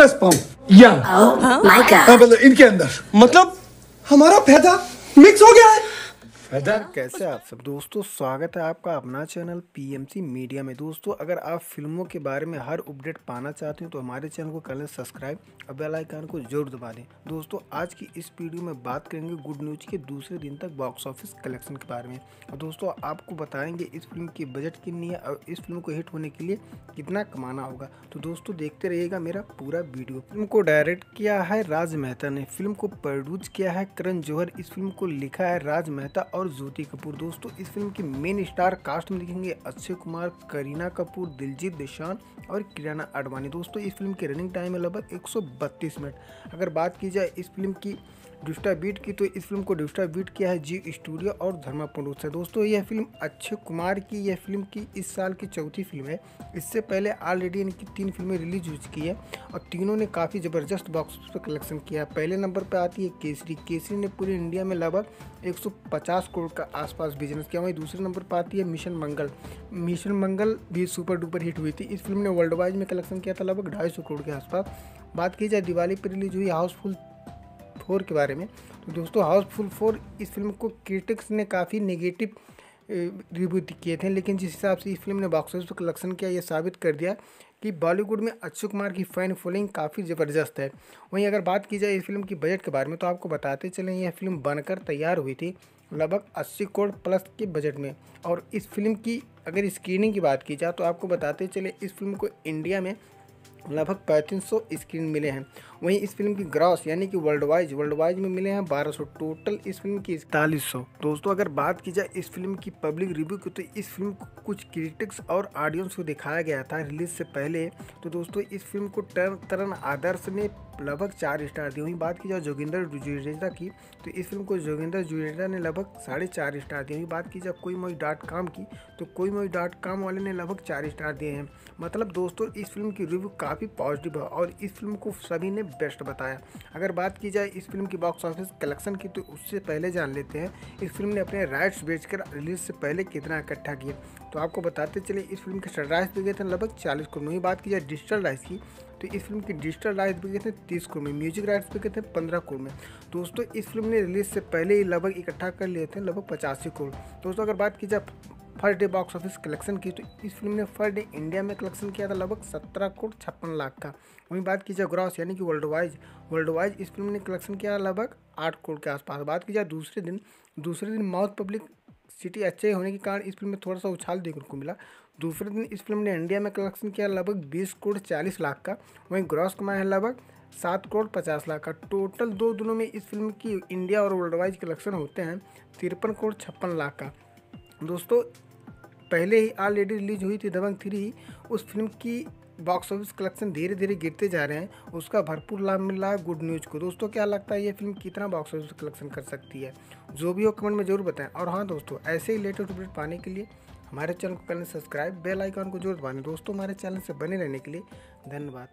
आपका स्पर्म या God. हाँ, मतलब इनके अंदर। मतलब? हमारा फ़ायदा मिक्स हो गया है। पैदा कैसे आप सब? दोस्तों स्वागत है आपका अपना चैनल पीएमसी मीडिया में। दोस्तों अगर आप फ़िल्मों के बारे में हर अपडेट पाना चाहते हैं तो हमारे चैनल को कर लें सब्सक्राइब और बेल आइकन को ज़रूर दबा दें। दोस्तों आज की इस वीडियो में बात करेंगे गुड न्यूज़ के दूसरे दिन तक बॉक्स ऑफ़िस कलेक्शन के बारे में। और दोस्तों आपको बताएँगे इस फ़िल्म की बजट कितनी है और इस फ़िल्म को हिट होने के लिए कितना कमाना होगा। तो दोस्तों देखते रहिएगा मेरा पूरा वीडियो। फ़िल्म को डायरेक्ट किया है राज मेहता ने फ़िल्म को प्रोड्यूस किया है करण जौहर इस फ़िल्म को लिखा है राज मेहता और ज्योति कपूर। दोस्तों, इस फ़िल्म की मेन स्टार कास्ट में दिखेंगे अक्षय कुमार, करीना कपूर, दिलजीत दिशान और किराना आडवाणी। दोस्तों, इस फ़िल्म की रनिंग टाइम है लगभग 132 मिनट। अगर बात की जाए इस फ़िल्म की डिस्टा बीट की तो इस फ़िल्म को डिस्टा बीट किया है जी स्टूडियो और धर्मा प्रोड्यूस है। दोस्तों, यह फ़िल्म अक्षय कुमार की, यह फ़िल्म की इस साल की चौथी फ़िल्म है। इससे पहले ऑलरेडी इनकी तीन फ़िल्में रिलीज़ हो चुकी है और तीनों ने काफ़ी ज़बरदस्त बॉक्स ऑफ़िस पर कलेक्शन किया पहले नंबर पर आती है केसरी। केसरी ने पूरे इंडिया में लगभग 150 करोड़ का आसपास बिज़नेस किया। वहीं दूसरे नंबर पर आती है मिशन मंगल मिशन मंगल भी सुपर डुपर हिट हुई थी। इस फ़िल्म ने वर्ल्ड वाइड में कलेक्शन किया था लगभग ढाई सौ करोड़ के आसपास। बात की जाए दिवाली पर रिलीज़ हुई हाउसफुल फोर के बारे में तो दोस्तों हाउसफुल फोर इस फ़िल्म को क्रिटिक्स ने काफ़ी नेगेटिव रिव्यू किए थे, लेकिन जिस हिसाब से इस फ़िल्म ने बॉक्स ऑफ़िस पर कलेक्शन किया ये साबित कर दिया कि बॉलीवुड में अक्षय कुमार की फ़ैन फॉलोइंग काफ़ी ज़बरदस्त है। वहीं अगर बात की जाए इस फ़िल्म की बजट के बारे में तो आपको बताते चलें, यह फ़िल्म बनकर तैयार हुई थी। लगभग 80 करोड़ प्लस के बजट में। और इस फ़िल्म की अगर स्क्रीनिंग की बात की जाए तो आपको बताते चले इस फ़िल्म को इंडिया में लगभग पैंतीस सौ स्क्रीन मिले हैं। वहीं इस फ़िल्म की ग्रॉस, यानी कि वर्ल्ड वाइज वर्ल्ड वाइज में मिले हैं 1200 टोटल इस फ़िल्म की इकतालीस दोस्तों, अगर बात की जाए इस फ़िल्म की पब्लिक रिव्यू की तो इस फ़िल्म को कुछ क्रिटिक्स और ऑडियंस को दिखाया गया था रिलीज़ से पहले। तो दोस्तों, इस फ़िल्म को तरन आदर्श ने लगभग चार स्टार दिए। वहीं बात की जाए जोगिंदर जुडेजा की तो इस फ़िल्म को जोगिंदर जुडेजा ने लगभग साढ़े चार स्टार दिए। वहीं बात की जाए कोई मोई डॉट कॉम की तो कोई मोई डॉट कॉम वाले ने लगभग चार स्टार दिए हैं। मतलब दोस्तों, इस फ़िल्म की रिव्यू काफ़ी पॉजिटिव है और इस फ़िल्म को सभी ने बेस्ट बताया। अगर बात की जाए इस फ़िल्म की बॉक्स ऑफ़िस कलेक्शन की तो उससे पहले जान लेते हैं, इस फ़िल्म ने अपने राइट्स बेचकर रिलीज़ से पहले कितना इकट्ठा किया। तो आपको बताते चले, इस फ़िल्म के राइट्स भी गए थे लगभग चालीस करोड़। वहीं बात की जाए डिजिटल राइट्स की तो इस फ़िल्म की डिजिटल राइट्स गए थे तीस करोड़ में म्यूज़िक राइट्स भी गए थे पंद्रह करोड़ में। दोस्तों, इस फ़िल्म ने रिलीज़ से पहले ही लगभग इकट्ठा कर लिए थे लगभग पचासी करोड़। दोस्तों, अगर बात की जाए first day box office collection की। तो इस फ़िल्म ने फ़र्स्ट डे इंडिया में कलेक्शन किया था लगभग सत्रह करोड़ छप्पन लाख का। वहीं बात की जाए ग्रॉस, यानी कि वर्ल्ड वाइज। वर्ल्ड वाइज इस फ़िल्म ने कलेक्शन किया लगभग आठ करोड़ के आसपास। बात की जाए दूसरे दिन दूसरे दिन माउथ पब्लिक सिटी अच्छे होने के कारण इस फ़िल्म में थोड़ा सा उछाल देखने को मिला। दूसरे दिन इस फ़िल्म ने इंडिया में कलेक्शन किया लगभग बीस करोड़ चालीस लाख का। वहीं ग्रॉस कमाया है लगभग सात करोड़ पचास लाख का। टोटल दो दिनों में इस फ़िल्म की इंडिया और वर्ल्ड वाइज कलेक्शन होते हैं तिरपन करोड़ छप्पन लाख का। दोस्तों पहले ही ऑलरेडी रिलीज़ हुई थी दबंग थ्री, उस फ़िल्म की बॉक्स ऑफ़िस कलेक्शन धीरे धीरे गिरते जा रहे हैं। उसका भरपूर लाभ मिल रहा है गुड न्यूज़ को। दोस्तों, क्या लगता है ये फ़िल्म कितना बॉक्स ऑफ़िस कलेक्शन कर सकती है? जो भी हो कमेंट में ज़रूर बताएँ। और हाँ दोस्तों, ऐसे ही लेटेस्ट अपडेट पाने के लिए हमारे चैनल को करें सब्सक्राइब बेल आइकॉन को ज़रूर दबाने। दोस्तों, हमारे चैनल से बने रहने के लिए धन्यवाद।